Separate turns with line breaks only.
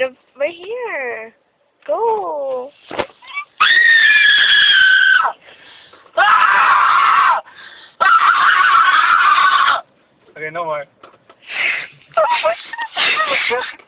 The, right here. Go.
Okay, no more.